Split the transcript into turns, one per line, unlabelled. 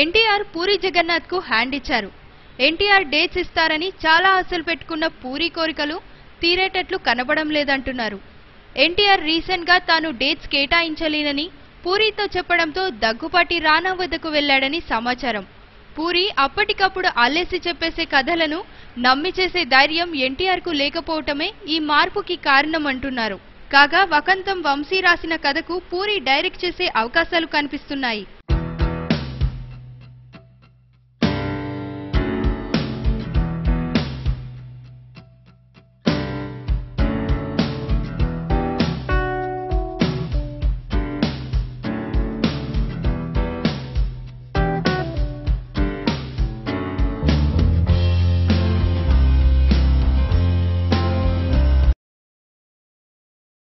NTR puri జగన్నాథ్కు hand ఇచ్చారు. NTR dates ఇస్తారని చాలా ఆశలు పెట్టుకున్న పూరి కోరికలు తీరేటట్లు కనబడం లేదంటున్నారు. ఎన్టీఆర్ రీసెంట్గా తాను డేట్స్ కేటాయించలేనని పూరితో చెప్పడంతో దగ్గుపాటి రానా వద్దకు వెళ్ళాడని సమాచారం. పూరి అప్పటికప్పుడు అల్లేసి చెప్పేసే కథలను నమ్మి చేసే ధైర్యం ఎన్టీఆర్కు లేకపోవటమే ఈ మార్పుకి కారణం అంటున్నారు కాగా వకంతం వంశీ రాసిన కథకు పూరి డైరెక్ట్ చేసే అవకాశాలు కనిపిస్తున్నాయి.